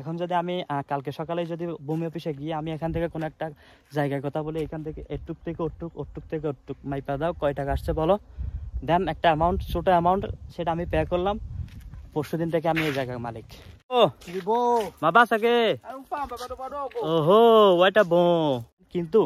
এখন যদি আমি কালকে সকালে যদি ভূমি অফিসে গিয়ে আমি এখান থেকে কোনো একটা জায়গায় কথা বলি এখান থেকে এটুক থেকে ওটুক ওটুক থেকে ওটুক মাইপা দাও কয় টাকা আসছে বলো। দেন একটা অ্যামাউন্ট ছোটো অ্যামাউন্ট সেটা আমি পে করলাম। পরশু দিন থেকে আমি এই জায়গার মালিক। ও. বাবা সাকে? ওহো ওইটা বো কিন্তু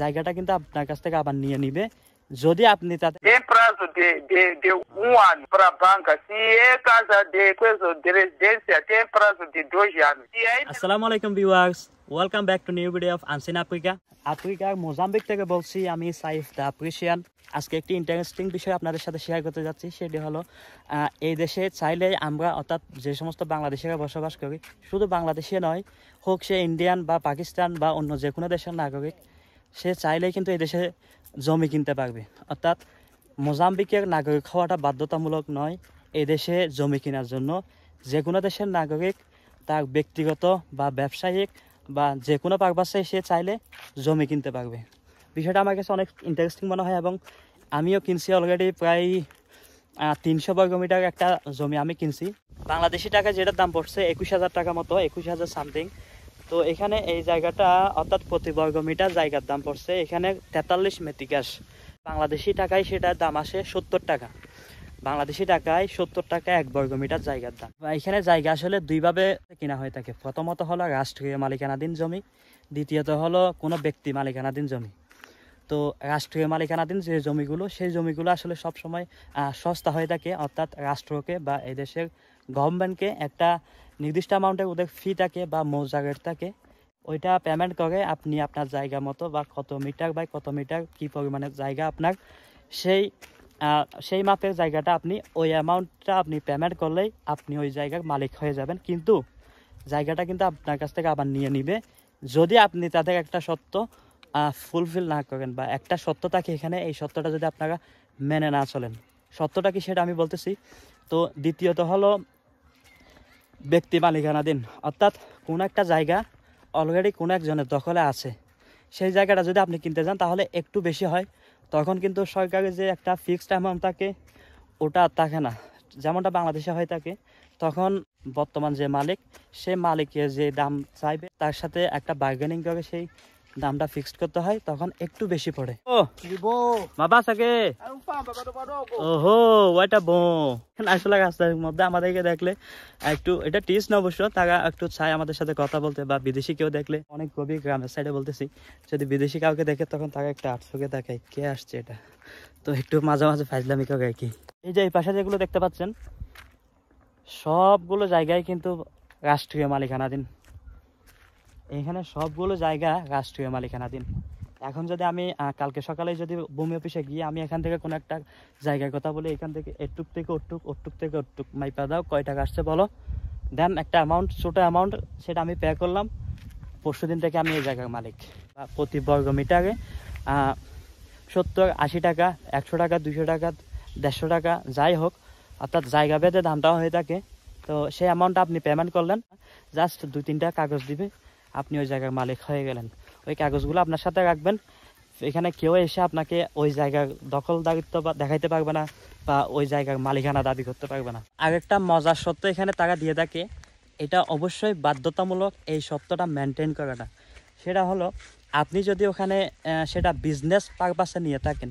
জায়গাটা কিন্তু আপনার কাছ থেকে আবার নিয়ে নিবে। যদি আপনি তাতে Tem prazo de, de, de um ano para a banca. Se é casa de coisa de residência, tem prazo de dois anos. Aí, আসসালামু আলাইকুম viewers welcome back to new video of unseen Africa আফ্রিকার Mozambique থেকে বলছি আমি Saif the অ্যাপ্রিসিয়ান আজকে একটি interesting বিষয় আপনাদের সাথে শেয়ার করতে যাচ্ছি সেটি হলো আহ, এই দেশে চাইলে আমরা অর্থাৎ যে সমস্ত বাংলাদেশিরা বসবাস করি শুধু বাংলাদেশে নয় হোক সে ইন্ডিয়ান বা পাকিস্তান বা অন্য যে কোনো দেশের নাগরিক সে চাইলেই কিন্তু এই দেশে জমি কিনতে পারবে। অর্থাৎ মোজাম্বিকের নাগরিক হওয়াটা বাধ্যতামূলক নয়, এই দেশে জমি কেনার জন্য। যে কোনো দেশের নাগরিক তার ব্যক্তিগত বা ব্যবসায়িক বা যে কোনো পারপাসে সে চাইলে জমি কিনতে পারবে। বিষয়টা আমার কাছে অনেক ইন্টারেস্টিং মনে হয় এবং আমিও কিনছি অলরেডি প্রায় তিনশো বর্গ মিটার একটা জমি আমি কিনছি। বাংলাদেশি টাকা যেটার দাম পড়ছে একুশ হাজার টাকা মতো, একুশ হাজার সামথিং তো এখানে এই জায়গাটা অর্থাৎ প্রতি বর্গ মিটার জায়গার দাম পড়ছে। এখানে তেতাল্লিশ মেট্রিকাস বাংলাদেশি টাকায় সেটার দাম আসে সত্তর টাকা। বাংলাদেশি টাকায় সত্তর টাকা এক বর্গ মিটার জায়গার দাম। এখানে জায়গা আসলে দুইভাবে কেনা হয়ে থাকে। প্রথমত হলো রাষ্ট্রীয় মালিকানাধীন জমি, দ্বিতীয়ত হলো কোনো ব্যক্তি মালিকানাধীন জমি। তো রাষ্ট্রীয় মালিকানাধীন যে জমিগুলো, সেই জমিগুলো আসলে সবসময় সস্তা হয়ে থাকে, অর্থাৎ রাষ্ট্রকে বা এই দেশের গভর্নমেন্টকে একটা নির্দিষ্ট অ্যামাউন্টের ওদের ফি থাকে বা মৌজা রেট থাকে ওইটা পেমেন্ট করে আপনি আপনার জায়গা মতো বা কত মিটার বাই কত মিটার কি পরিমাণের জায়গা আপনার, সেই সেই মাপের জায়গাটা আপনি ওই অ্যামাউন্টটা আপনি পেমেন্ট করলেই আপনি ওই জায়গার মালিক হয়ে যাবেন। কিন্তু জায়গাটা কিন্তু আপনার কাছ থেকে আবার নিয়ে নিবে। যদি আপনি তাদের একটা সত্য ফুলফিল না করেন বা একটা সত্য থাকে এখানে, এই সত্যটা যদি আপনারা মেনে না চলেন, সত্যটা কি সেটা আমি বলতেছি। তো দ্বিতীয়ত হলো ব্যক্তি মালিকানাধীন অর্থাৎ কোনো একটা জায়গা অলরেডি কোনো একজনের দখলে আছে। সেই জায়গাটা যদি আপনি কিনতে যান, তাহলে একটু বেশি হয়। তখন কিন্তু সরকারের যে একটা ফিক্সড অ্যামাউন্ট থাকে, ওটা থাকে না। যেমনটা বাংলাদেশে হয়ে থাকে, তখন বর্তমান যে মালিক, সে মালিকের যে দাম চাইবে, তার সাথে একটা বার্গেনিং করে সেই দামটা ফিক্সড করতে হয় তখন একটু বেশি পড়ে। ও. বাবা সাকে? ওহো ওইটা বো আসলে রাস্তার মধ্যে আমাদেরকে দেখলে একটু এটা টিস না অবশ্য তারা একটু চায় আমাদের সাথে কথা বলতে বা বিদেশি কেউ দেখলে। অনেক কবি গ্রামের সাইডে বলতেছি যদি বিদেশি কাউকে দেখে তখন তাকে একটা আটশোকে দেখায় কে আসছে এটা? তো একটু মাঝে মাঝে ফাইজলামি করে আর কি। এই যে এই পাশে যেগুলো দেখতে পাচ্ছেন সবগুলো জায়গায় কিন্তু রাষ্ট্রীয় মালিকানাধীন। এখানে সবগুলো জায়গা রাষ্ট্রীয় মালিকানাধীন। এখন যদি আমি কালকে সকালে যদি ভূমি অফিসে গিয়ে আমি এখান থেকে কোনো একটা জায়গার কথা বলি, এখান থেকে এটুক থেকে ওটুক ওটুক থেকে ওটুক মাইপা দাও, কয় টাকা আসছে বলো। দেন একটা অ্যামাউন্ট ছোটো অ্যামাউন্ট সেটা আমি পে করলাম। পরশু দিন থেকে আমি এই জায়গার মালিক। প্রতি বর্গ মিটারে সত্তর, আশি টাকা, একশো টাকা দুশো টাকা, দেড়শো টাকা, যাই হোক, অর্থাৎ জায়গা ভেদে দামটাও হয়ে থাকে। তো সেই অ্যামাউন্টটা আপনি পেমেন্ট করলেন। জাস্ট দুই তিনটা কাগজ দিবে। আপনি ওই জায়গার মালিক হয়ে গেলেন। ওই কাগজগুলো আপনার সাথে রাখবেন। এখানে কেউ এসে আপনাকে ওই জায়গার দখলদারিত্ব বা দেখাইতে পারবে না বা ওই জায়গার মালিকানা দাবি করতে পারবে না। আরেকটা মজার সত্য এখানে তারা দিয়ে থাকে, এটা অবশ্যই বাধ্যতামূলক এই সত্যটা মেনটেন করাটা সেটা হলো, আপনি যদি ওখানে সেটা বিজনেস পারপাসে নিয়ে থাকেন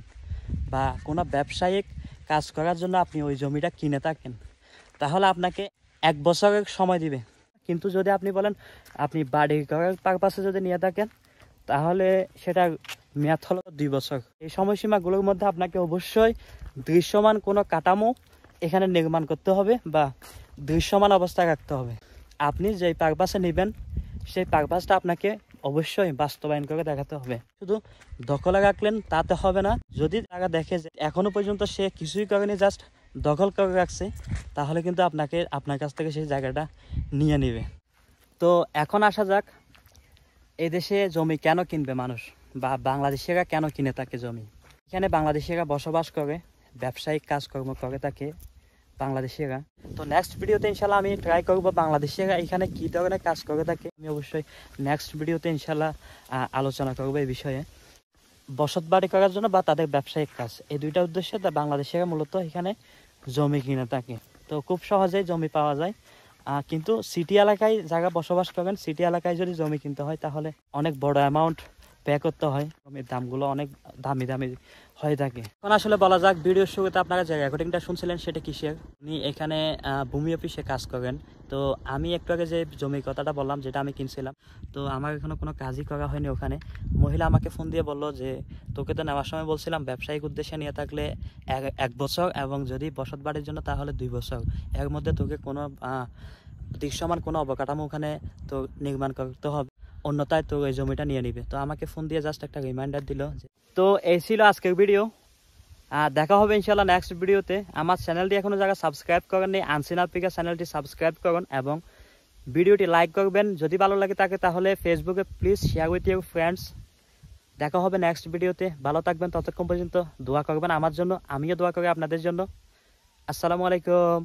বা কোনো ব্যবসায়িক কাজ করার জন্য আপনি ওই জমিটা কিনে থাকেন, তাহলে আপনাকে এক বছরের সময় দিবে। কিন্তু যদি আপনি বলেন, আপনি বাড়ি পারপাসে যদি নিয়ে থাকেন, তাহলে সেটা মেয়াদ হলো দুই বছর। এই সময়সীমাগুলোর মধ্যে আপনাকে অবশ্যই দৃশ্যমান কোনো কাঠামো এখানে নির্মাণ করতে হবে বা দৃশ্যমান অবস্থায় রাখতে হবে। আপনি যেই পারপাসে নেবেন, সেই পারপাসটা আপনাকে অবশ্যই বাস্তবায়ন করে দেখাতে হবে। শুধু দখলে রাখলেন তাতে হবে না। যদি তারা দেখে যে এখনও পর্যন্ত সে কিছুই করেনি, জাস্ট দখল করে রাখছে, তাহলে কিন্তু আপনাকে, আপনার কাছ থেকে সেই জায়গাটা নিয়ে নেবে। তো এখন আসা যাক, এই দেশে জমি কেন কিনবে মানুষ? বা বাংলাদেশিরা কেন কিনে থাকে জমি? এখানে বাংলাদেশিরা বসবাস করে, ব্যবসায়িক কাজকর্ম করে থাকে বাংলাদেশিরা। তো নেক্সট ভিডিওতে ইনশাল্লাহ আমি ট্রাই করব বাংলাদেশিরা এখানে কী ধরনের কাজ করে থাকে আমি অবশ্যই নেক্সট ভিডিওতে ইনশাল্লাহ আলোচনা করব এই বিষয়ে। বসত বাড়ি করার জন্য বা তাদের ব্যবসায়িক কাজ। এই দুইটা উদ্দেশ্যে বাংলাদেশিরা মূলত এখানে জমি কিনে থাকে। তো খুব সহজেই জমি পাওয়া যায়। কিন্তু সিটি এলাকায় জায়গা বসবাস করেন সিটি এলাকায় যদি জমি কিনতে হয়, তাহলে অনেক বড় অ্যামাউন্ট পে করতে হয়। জমির দামগুলো অনেক দামি দামি হয়ে থাকে। এখন আসলে বলা যাক ভিডিওর শুরুতে আপনারা যে রেকর্ডিংটা শুনছিলেন সেটা কিসের? উনি এখানে ভূমি অফিসে কাজ করেন। তো আমি একটু আগে যে জমির কথাটা বললাম, যেটা আমি কিনছিলাম, তো আমার এখনও কোনো কাজই করা হয়নি ওখানে। মহিলা আমাকে ফোন দিয়ে বলল যে, তোকে তো নেওয়ার সময় বলছিলাম, ব্যবসায়িক উদ্দেশ্যে নিয়ে থাকলে এক বছর এবং যদি বসত বাড়ির জন্য তাহলে দুই বছর। এর মধ্যে তোকে কোনো দৃশ্যমান কোনো অবকাঠামো ওখানে তো নির্মাণ করতে হবে। অন্যথায় তো ওই জমিটা নিয়ে নিবে। তো আমাকে ফোন দিয়ে জাস্ট একটা রিমাইন্ডার দিল তো এই ছিল আজকের ভিডিও আর দেখা হবে ইনশাল্লাহ নেক্সট ভিডিওতে আমার চ্যানেলটি এখনও যারা সাবস্ক্রাইব করেননি আনসিন আফ্রিকা চ্যানেলটি সাবস্ক্রাইব করুন এবং ভিডিওটি লাইক করবেন। যদি ভালো লাগে থাকে তাহলে ফেসবুকে please share with your friends দেখা হবে নেক্সট ভিডিওতে ভালো থাকবেন ততক্ষণ পর্যন্ত দোয়া করবেন আমার জন্য, আমিও দোয়া করি আপনাদের জন্য। আসসালামু আলাইকুম।